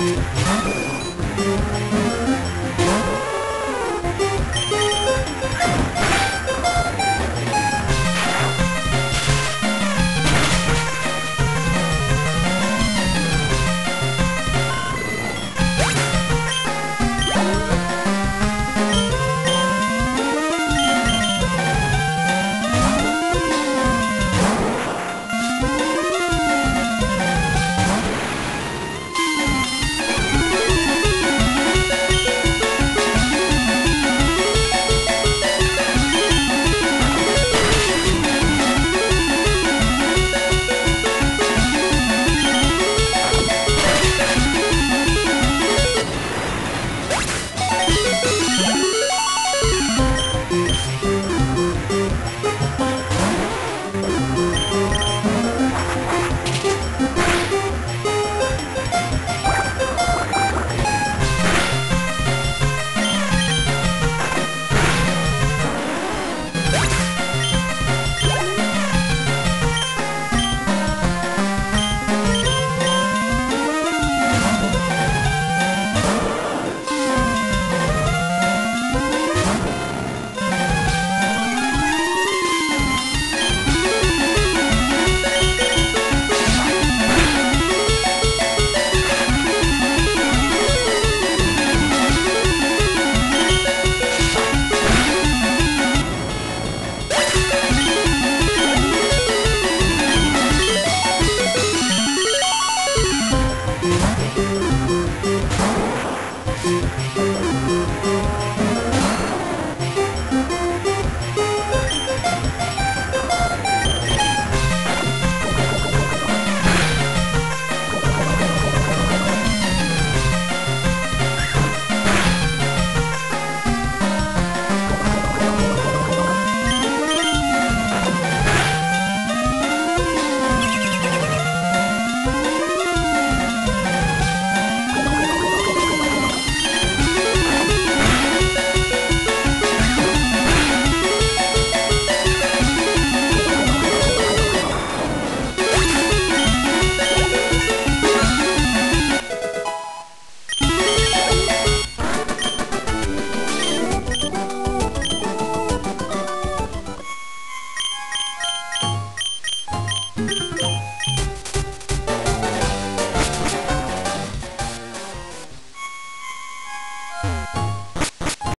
Huh?